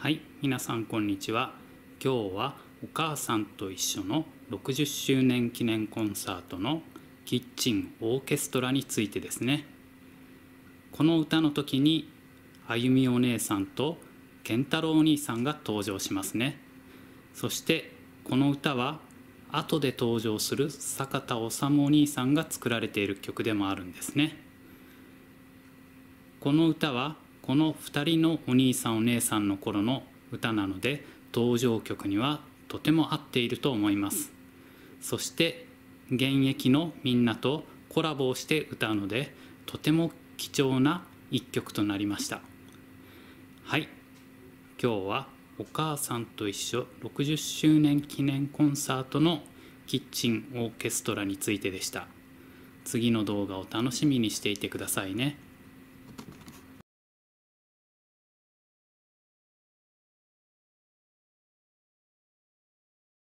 はい皆さんこんにちは。今日はお母さんと一緒の60周年記念コンサートのキッチンオーケストラについてですね。この歌の時にあゆみお姉さんと健太郎お兄さんが登場しますね。そしてこの歌は後で登場する坂田治お兄さんが作られている曲でもあるんですね。この歌はこの2人のお兄さんお姉さんの頃の歌なので登場曲にはとても合っていると思います。そして現役のみんなとコラボをして歌うのでとても貴重な一曲となりました。はい。今日はお母さんと一緒60周年記念コンサートのキッチンオーケストラについてでした。次の動画を楽しみにしていてくださいね。